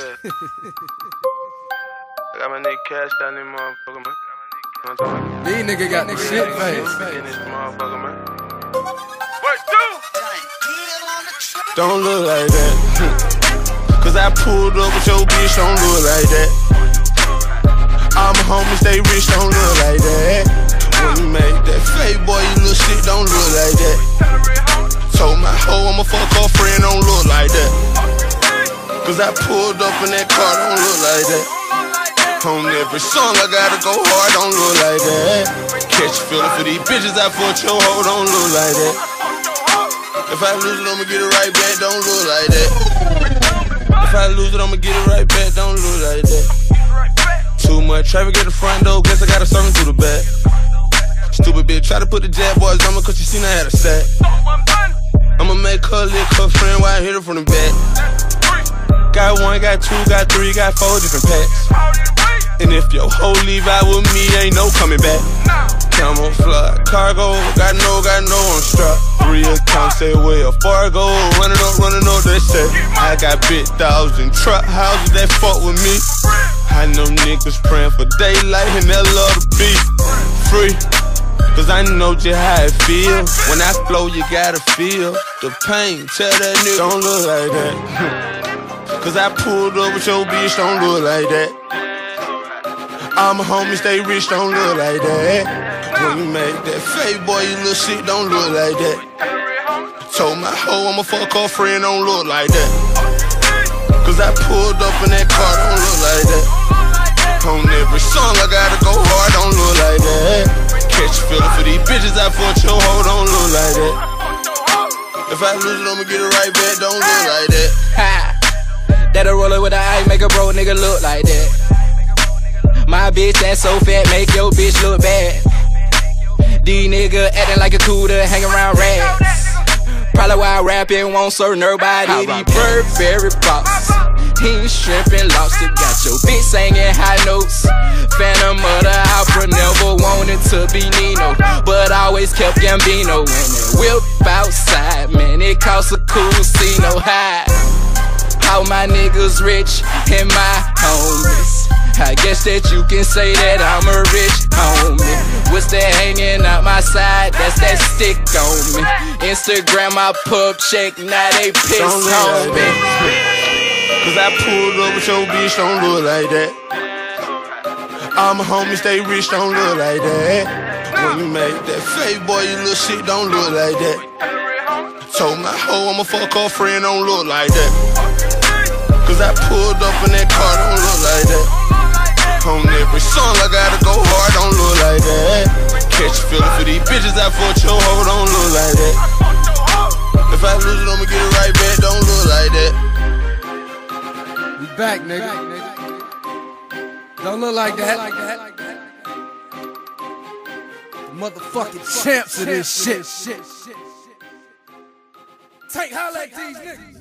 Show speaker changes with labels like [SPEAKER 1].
[SPEAKER 1] Yeah. I got my nigga cash down in motherfucker, man. I'm?
[SPEAKER 2] These niggas got the shit face.
[SPEAKER 3] Don't look like that. Cause I pulled up with your bitch, don't look like that. All my homies, they rich, don't look like that. When you make that fake boy, you little shit, don't look like that. Cause I pulled up in that car, don't look like that. On every song I gotta go hard, don't look like that. Catch a feeling for these bitches, I fucked your hoe, don't look like that. If I lose it, I'ma get it right back, don't look like that. If I lose it, I'ma get it right back, don't look like that. Too much traffic at the front door, guess I gotta serve through the back. Stupid bitch, try to put the jab boys on me cause she seen I had a sack. I'ma make her lick her friend while I hit her from the back. Got one, got two, got three, got four different packs. And if your hoe leave out with me, ain't no coming back. Camouflage, cargo, got no, got no strap. Three accounts, say where Fargo, running up, running up, they say. I got big dogs and truck houses that fuck with me. I know niggas praying for daylight and they love to be free. Cause I know just how it feel. When I flow, you gotta feel the pain. Tell that nigga, don't look like that. Cause I pulled up with your bitch, don't look like that. I'm a homies, stay rich, don't look like that. When you make that fake boy, you little shit, don't look like that. Told my hoe I'ma fuck her friend, don't look like that. Cause I pulled up in that car, don't look like that. On every song, I gotta go hard, If I lose it, I'ma get it right back, don't look ah. like that.
[SPEAKER 2] Ha! That a roller with the eye, make a bro nigga look like that. My bitch that's so fat, make your bitch look bad. These nigga acting like a cooler, hang around rats. Probably why I rapping won't serve nobody. These Burberry boxes. Teen shrimp and lobster got your bitch singing high notes. Phantom of the opera, never wanted to be Nino, but always kept Gambino. When it whip outside, man, it costs a cool casino oh, high. How my niggas rich and my homies. I guess that you can say that I'm a rich homie. What's that hanging out my side? That's that stick on me. Instagram, I pub check, now they piss
[SPEAKER 3] Don't
[SPEAKER 2] on me.
[SPEAKER 3] Cause I pulled up with your bitch, don't look like that. I'm a homie, stay rich, don't look like that. When you make that fake boy, you little shit, don't look like that. Told my hoe I'ma fuck her friend, don't look like that. Cause I pulled up in that car, don't look like that. On every song, I gotta go hard, don't look like that. Catch a feeling for these bitches, I fucked your hoe, don't look back,
[SPEAKER 2] nigga. Don't look like that. Motherfucking champs of this shit. Take at these niggas.